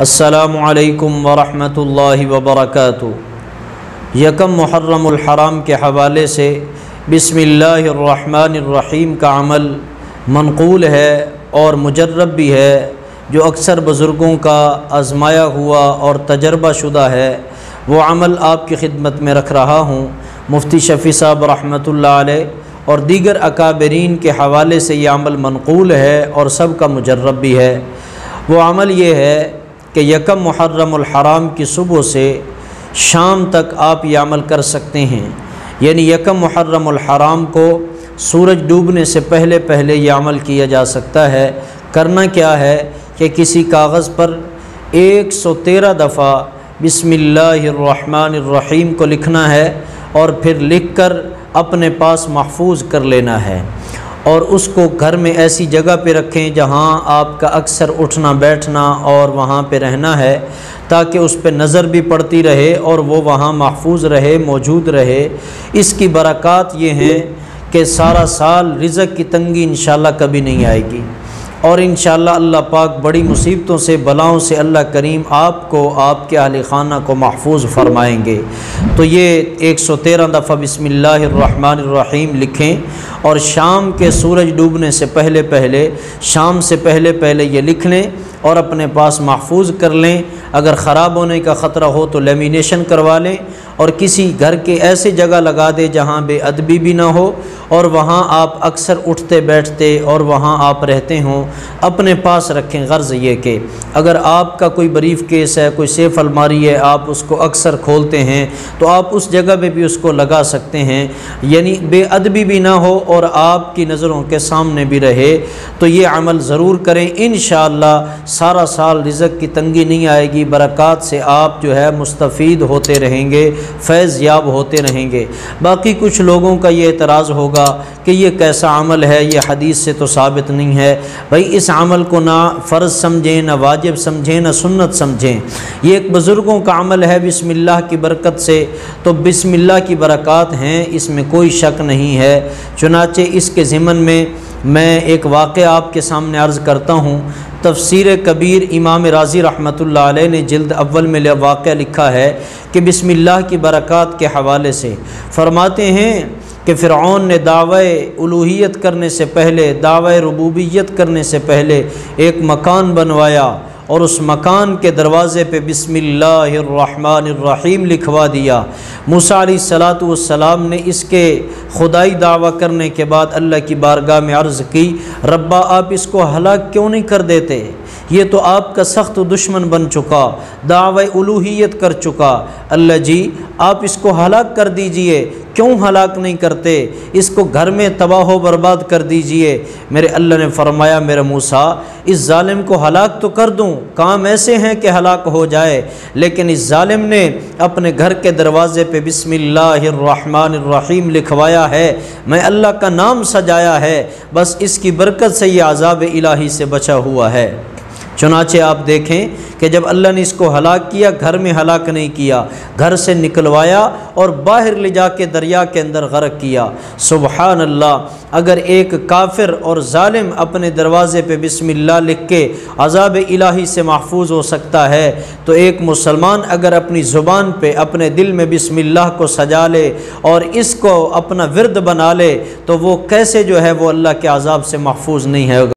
السلام علیکم ورحمۃ اللہ وبرکاتہ۔ یکم محرم الحرام کے حوالے سے بسم اللہ الرحمن الرحیم کا عمل منقول ہے اور مجرب بھی ہے، جو اکثر بزرگوں کا آزمایا ہوا اور تجربہ شدہ ہے۔ وہ عمل آپ کی خدمت میں رکھ رہا ہوں۔ مفتی شفیع صاحب رحمۃ اللہ علیہ اور دیگر اکابرین کے حوالے سے یہ عمل منقول ہے اور سب کا مجرب بھی ہے۔ وہ عمل یہ ہے کہ یکم محرم الحرام کی صبح سے شام تک آپ یہ عمل کر سکتے ہیں۔ یعنی یکم محرم الحرام کو سورج ڈوبنے سے پہلے پہلے یہ عمل کیا جا سکتا ہے۔ کرنا کیا ہے کہ کسی کاغذ پر ایک سو تیرہ دفعہ بسم اللہ الرحمن الرحیم کو لکھنا ہے اور پھر لکھ کر اپنے پاس محفوظ کر لینا ہے۔ اور اس کو گھر میں ایسی جگہ پہ رکھیں جہاں آپ کا اکثر اٹھنا بیٹھنا اور وہاں پہ رہنا ہے، تاکہ اس پہ نظر بھی پڑتی رہے اور وہ وہاں محفوظ رہے، موجود رہے۔ اس کی برکات یہ ہیں کہ سارا سال رزق کی تنگی انشاءاللہ کبھی نہیں آئے گی۔ اور انشاءاللہ اللہ پاک بڑی مصیبتوں سے، بلاؤں سے اللہ کریم آپ کو، آپ کے اہل خانہ کو محفوظ فرمائیں گے۔ تو یہ ایک سو تیرہ دفعہ بسم اللہ الرحمن الرحیم لکھیں۔ اور شام کے سورج ڈوبنے سے پہلے پہلے، شام سے پہلے پہلے یہ لکھ لیں اور اپنے پاس محفوظ کر لیں۔ اگر خراب ہونے کا خطرہ ہو تو لیمینیشن کروا لیں۔ اور کسی گھر کے ایسے جگہ لگا دے جہاں بے ادبی بھی نہ ہو، اور وہاں آپ اکثر اٹھتے بیٹھتے اور وہاں آپ رہتے ہوں، اپنے پاس رکھیں غرض یہ کہ اگر آپ کا کوئی بریف کیس ہے، کوئی سیف الماری ہے، آپ اس کو اکثر کھولتے ہیں تو آپ اس جگہ پہ بھی اس کو لگا سکتے ہیں۔ یعنی بے ادبی بھی نہ ہو اور آپ کی نظروں کے سامنے بھی رہے۔ تو یہ عمل ضرور کریں۔ انشاءاللہ سارا سال رزق کی تنگی نہیں آئے گی۔ برکات سے آپ جو ہے مستفید ہوتے رہیں گے۔ فیض یاب ہوتے رہیں گے۔ باقی کچھ لوگوں کا یہ اعتراض ہوگا کہ یہ کیسا عمل ہے، یہ حدیث سے تو ثابت نہیں ہے۔ بھائی، اس عمل کو نہ فرض سمجھیں، نہ واجب سمجھیں، نہ سنت سمجھیں۔ یہ ایک بزرگوں کا عمل ہے بسم اللہ کی برکت سے۔ تو بسم اللہ کی برکات ہیں، اس میں کوئی شک نہیں ہے۔ چنانچہ اس کے ضمن میں میں ایک واقعہ آپ کے سامنے عرض کرتا ہوں۔ تفسیر کبیر امام راضی رحمۃ اللہ علیہ نے جلد اول میں واقعہ لکھا ہے کہ بسم اللہ کی برکات کے حوالے سے فرماتے ہیں کہ فرعون نے دعوی الوحیت کرنے سے پہلے، دعوی ربوبیت کرنے سے پہلے ایک مکان بنوایا اور اس مکان کے دروازے پہ بسم اللہ الرحمن الرحیم لکھوا دیا۔ موسیٰ علیہ السلاۃ والسلام نے اس کے خدائی دعویٰ کرنے کے بعد اللہ کی بارگاہ میں عرض کی، ربا آپ اس کو ہلاک کیوں نہیں کر دیتے؟ یہ تو آپ کا سخت دشمن بن چکا، دعوی الوحیت کر چکا۔ اللہ جی آپ اس کو ہلاک کر دیجیے۔ کیوں ہلاک نہیں کرتے؟ اس کو گھر میں تباہ و برباد کر دیجیے۔ میرے اللہ نے فرمایا، میرے موسیٰ، اس ظالم کو ہلاک تو کر دوں۔ کام ایسے ہیں کہ ہلاک ہو جائے۔ لیکن اس ظالم نے اپنے گھر کے دروازے پہ بسم اللہ الرحمن الرحیم لکھوایا ہے۔ میں اللہ کا نام سجایا ہے۔ بس اس کی برکت سے یہ عذاب الہی سے بچا ہوا ہے۔ چنانچہ آپ دیکھیں کہ جب اللہ نے اس کو ہلاک کیا، گھر میں ہلاک نہیں کیا، گھر سے نکلوایا اور باہر لے جا کے دریا کے اندر غرق کیا۔ سبحان اللہ، اگر ایک کافر اور ظالم اپنے دروازے پہ بسم اللہ لکھ کے عذاب الہی سے محفوظ ہو سکتا ہے، تو ایک مسلمان اگر اپنی زبان پہ، اپنے دل میں بسم اللہ کو سجا لے اور اس کو اپنا ورد بنا لے، تو وہ کیسے جو ہے وہ اللہ کے عذاب سے محفوظ نہیں ہے